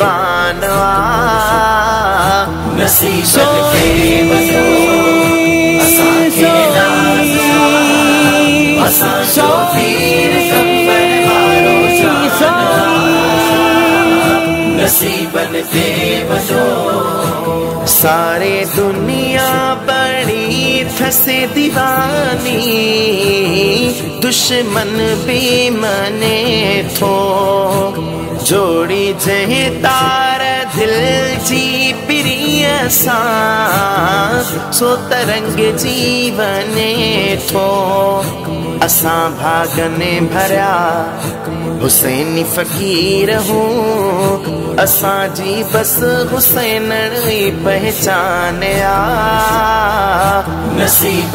बानवा नसीबत के बदो असांखे सारे दुनिया बड़ी फंसे दीवानी दुश्मन भी मने थो जोड़ी जहि तार दिल जी प्रिय सो तरंग जीवन थो तो असां भागने भरिया हुसैन फ़कीर हूँ असा जी बस हुसैन पहचान नसीब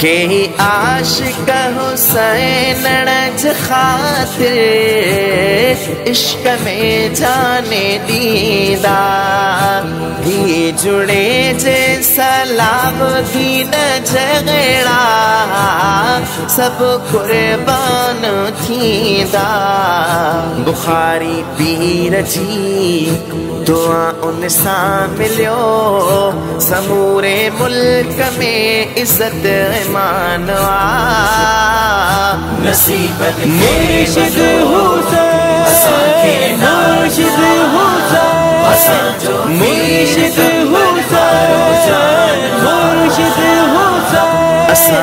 के ही आशिक हुसैन नज खातिर इश्क में जाने दीदा जुड़े जे सलाम की न झगड़ा सब कुर्बान थींदा बुखारी पीर जी दुआ उन सां मिलियो समूरे मुल्क में इज़त मानवा नसीबत हो असांखे हो असां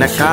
नका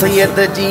सैयद जी